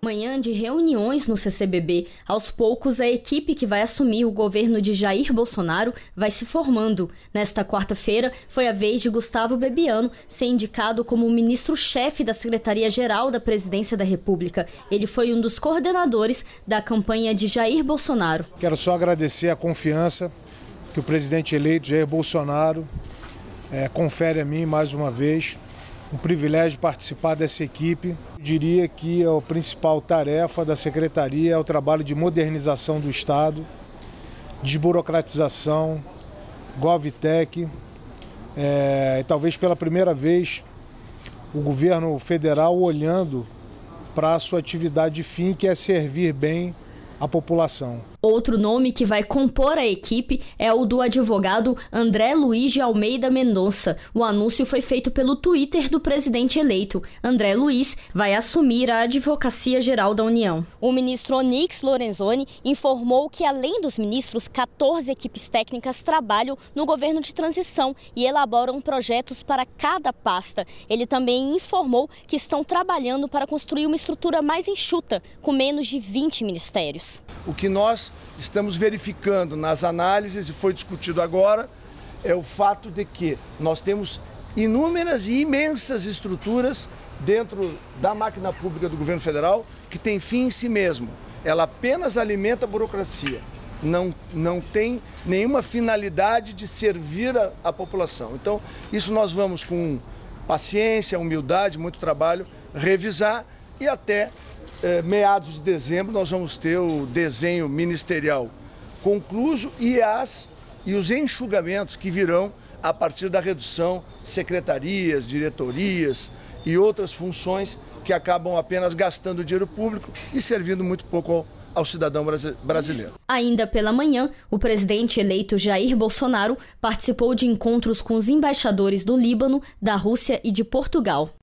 Manhã de reuniões no CCBB. Aos poucos, a equipe que vai assumir o governo de Jair Bolsonaro vai se formando. Nesta quarta-feira, foi a vez de Gustavo Bebiano ser indicado como ministro-chefe da Secretaria-Geral da Presidência da República. Ele foi um dos coordenadores da campanha de Jair Bolsonaro. Quero só agradecer a confiança que o presidente eleito Jair Bolsonaro é, confere a mim mais uma vez um privilégio participar dessa equipe. Eu diria que a principal tarefa da secretaria é o trabalho de modernização do Estado, desburocratização, GovTech. É, talvez pela primeira vez o governo federal olhando para a sua atividade fim, que é servir bem a população. Outro nome que vai compor a equipe é o do advogado André Luiz de Almeida Mendonça. O anúncio foi feito pelo Twitter do presidente eleito. André Luiz vai assumir a Advocacia Geral da União. O ministro Onix Lorenzoni informou que, além dos ministros, 14 equipes técnicas trabalham no governo de transição e elaboram projetos para cada pasta. Ele também informou que estão trabalhando para construir uma estrutura mais enxuta, com menos de 20 ministérios. O que nós estamos verificando nas análises, e foi discutido agora, é o fato de que nós temos inúmeras e imensas estruturas dentro da máquina pública do governo federal que tem fim em si mesmo. Ela apenas alimenta a burocracia. Não, não tem nenhuma finalidade de servir a, a população. Então, isso nós vamos com paciência, humildade, muito trabalho, revisar e até é, meados de dezembro nós vamos ter o desenho ministerial concluso e, as, e os enxugamentos que virão a partir da redução de secretarias, diretorias e outras funções que acabam apenas gastando dinheiro público e servindo muito pouco ao, ao cidadão brasileiro. Ainda pela manhã, o presidente eleito Jair Bolsonaro participou de encontros com os embaixadores do Líbano, da Rússia e de Portugal.